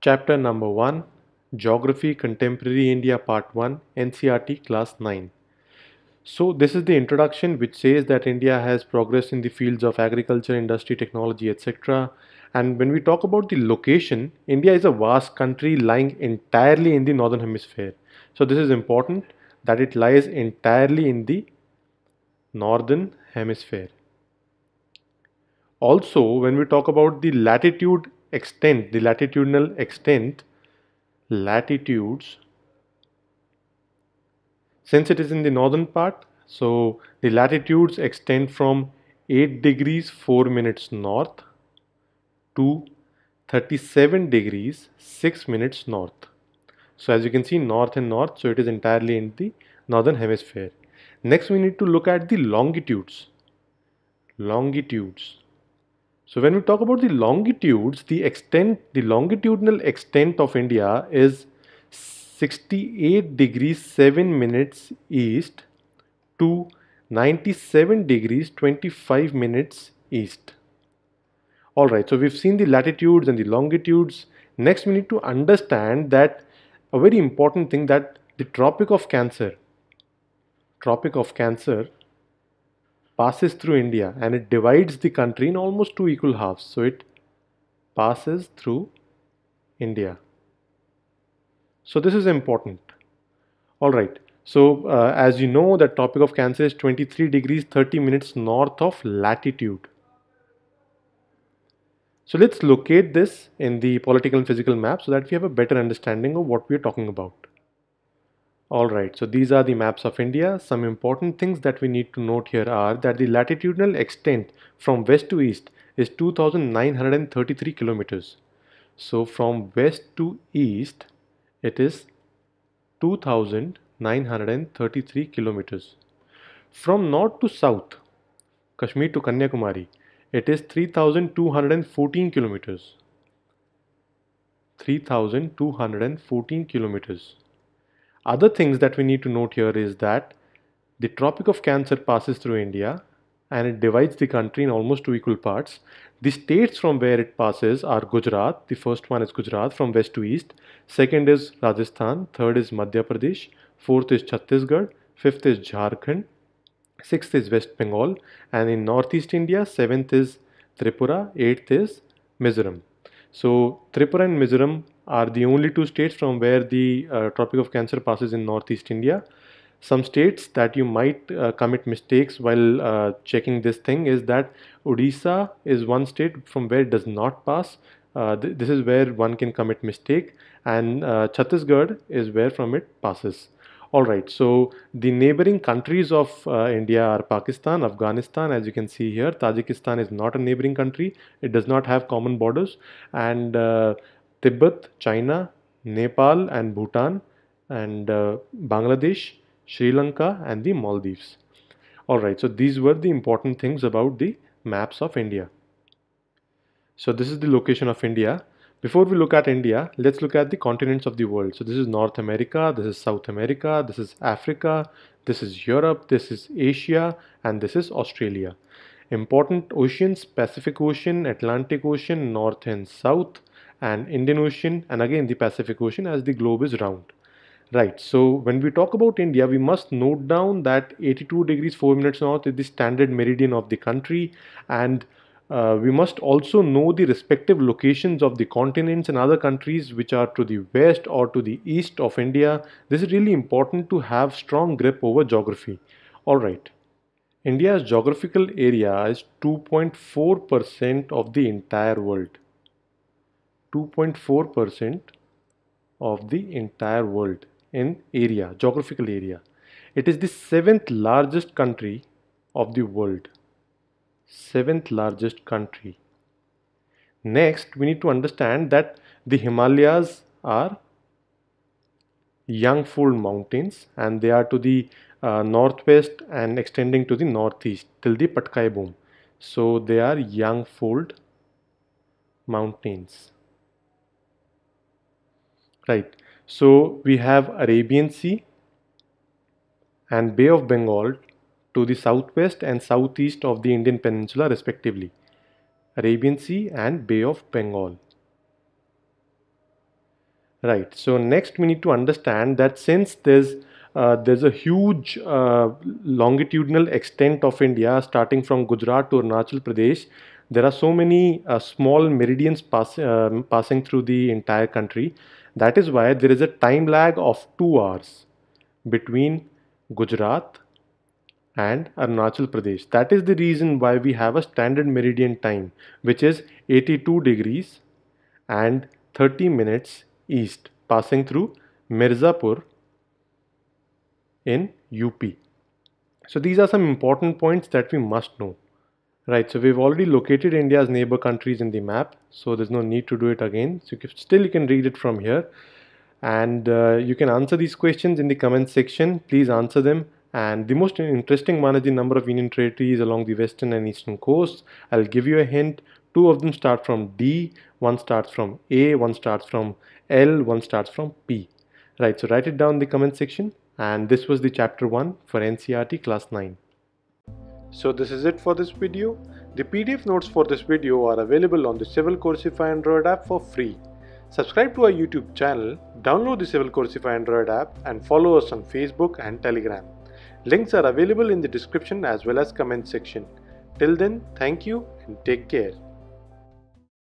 Chapter number 1 Geography Contemporary India Part 1 NCERT Class 9. So, this is the introduction which says that India has progressed in the fields of agriculture, industry, technology, etc. And when we talk about the location, India is a vast country lying entirely in the northern hemisphere. So, this is important that it lies entirely in the northern hemisphere. Also, when we talk about the latitude extent, the latitudinal extent, latitudes, since it is in the northern part, so the latitudes extend from 8 degrees 4 minutes north to 37 degrees 6 minutes north. So as you can see north and north, so it is entirely in the northern hemisphere. Next we need to look at the longitudes. Longitudes. So when we talk about the longitudes, the extent, the longitudinal extent of India is 68 degrees 7 minutes east to 97 degrees 25 minutes east. Alright, so we've seen the latitudes and the longitudes. Next we need to understand that a very important thing that the Tropic of Cancer, Tropic of Cancer passes through India and it divides the country in almost two equal halves. So it passes through India. So this is important. All right. So uh, as you know that Tropic of Cancer is 23 degrees 30 minutes north of latitude. So let's locate this in the political and physical map so that we have a better understanding of what we are talking about. Alright, so these are the maps of India. Some important things that we need to note here are that the latitudinal extent from west to east is 2933 kilometers. So from west to east it is 2933 kilometers. From north to south, Kashmir to Kanyakumari, it is 3214 kilometers. 3214 kilometers. Other things that we need to note here is that the Tropic of Cancer passes through India and it divides the country in almost two equal parts. The states from where it passes are Gujarat, the first one is Gujarat from west to east, second is Rajasthan, third is Madhya Pradesh, fourth is Chhattisgarh, fifth is Jharkhand, sixth is West Bengal, and in northeast India, seventh is Tripura, eighth is Mizoram. So Tripura and Mizoram are the only two states from where the uh, Tropic of Cancer passes in northeast India. Some states that you might uh, commit mistakes while uh, checking this thing is that Odisha is one state from where it does not pass. Uh, th this is where one can commit mistake and uh, Chhattisgarh is where from it passes. Alright, so the neighboring countries of uh, India are Pakistan, Afghanistan, as you can see here. Tajikistan is not a neighboring country. It does not have common borders. And uh, Tibet, China, Nepal and Bhutan and uh, Bangladesh, Sri Lanka and the Maldives. Alright, so these were the important things about the maps of India. So this is the location of India. Before we look at India, let's look at the continents of the world. So this is North America, this is South America, this is Africa, this is Europe, this is Asia and this is Australia. Important oceans, Pacific Ocean, Atlantic Ocean, North and South, and Indian Ocean and again the Pacific Ocean as the globe is round. Right, so when we talk about India, we must note down that 82 degrees 4 minutes north is the standard meridian of the country and uh, we must also know the respective locations of the continents and other countries which are to the west or to the east of India. This is really important to have strong grip over geography. Alright, India's geographical area is 2.4% of the entire world. 2.4% of the entire world in area, geographical area. It is the seventh largest country of the world. Seventh largest country. Next, we need to understand that the Himalayas are young fold mountains and they are to the uh, northwest and extending to the northeast till the Patkai Bum. So they are young fold mountains right so we have Arabian Sea and Bay of Bengal to the southwest and southeast of the Indian Peninsula respectively Arabian Sea and Bay of Bengal Right. So next we need to understand that since there's uh, there's a huge uh, longitudinal extent of India starting from Gujarat to Arunachal Pradesh. There are so many uh, small meridians pass, um, passing through the entire country. That is why there is a time lag of two hours between Gujarat and Arunachal Pradesh. That is the reason why we have a standard meridian time which is 82 degrees and 30 minutes east passing through Mirzapur in UP. So these are some important points that we must know. Right, so we've already located India's neighbor countries in the map, so there's no need to do it again. So you can, still you can read it from here and uh, you can answer these questions in the comment section. Please answer them and the most interesting one is the number of Union territories along the western and eastern coasts. I'll give you a hint. Two of them start from D, one starts from A, one starts from L, one starts from P. Right, so write it down in the comment section and this was the chapter 1 for NCERT class 9. So this is it for this video. The PDF notes for this video are available on the Civil Coursify Android app for free. Subscribe to our YouTube channel, download the Civil Coursify Android app and follow us on Facebook and Telegram. Links are available in the description as well as comment section. Till then, thank you and take care.